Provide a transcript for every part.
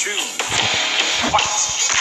two, fight!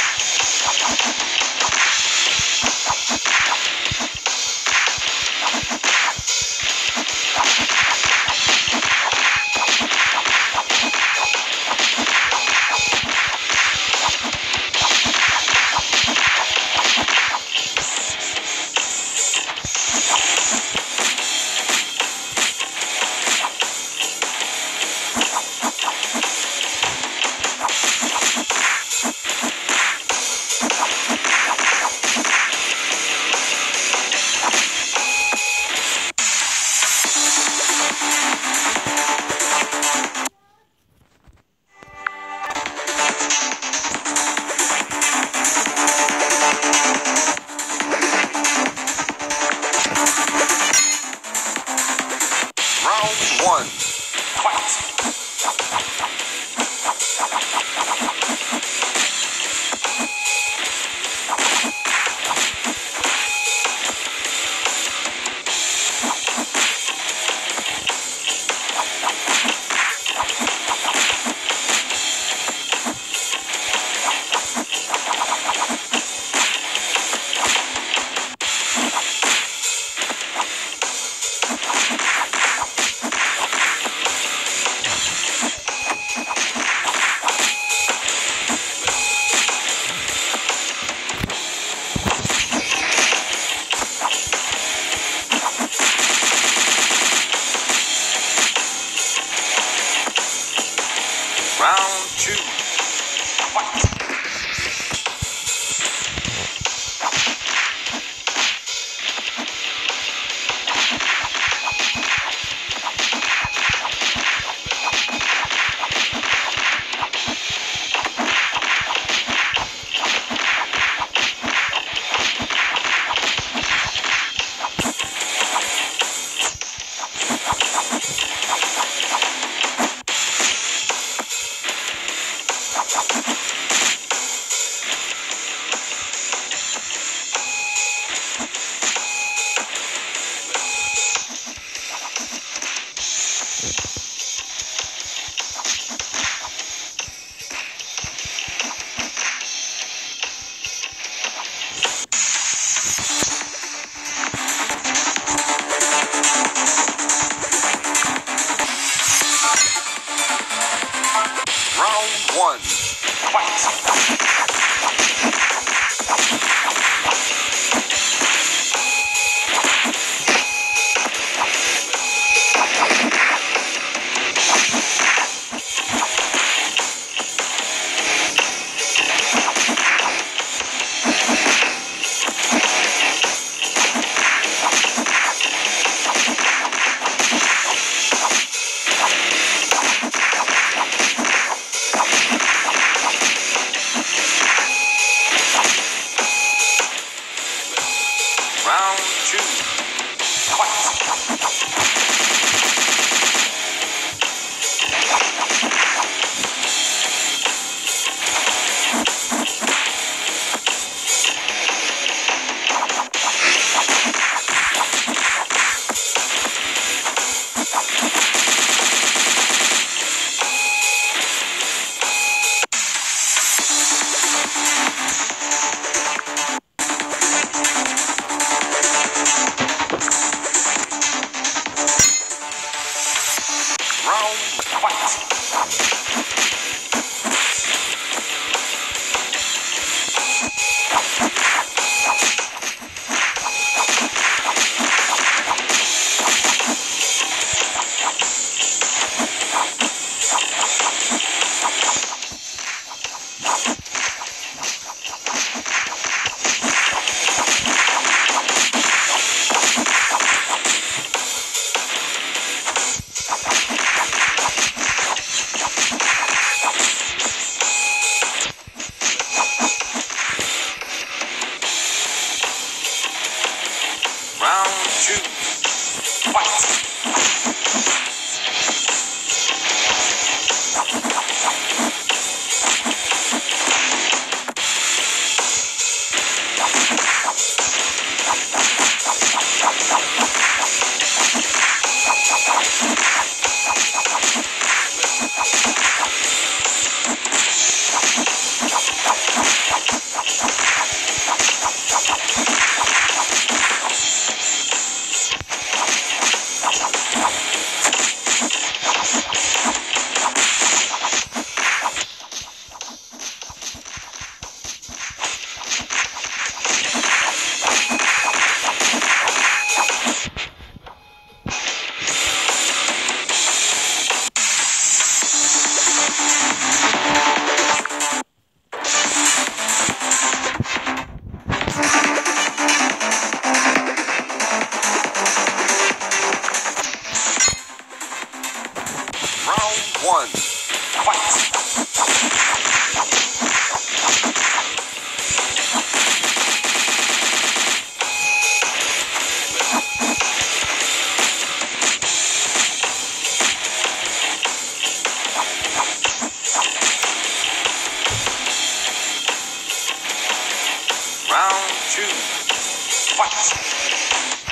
One. Twice. Round two. Fight.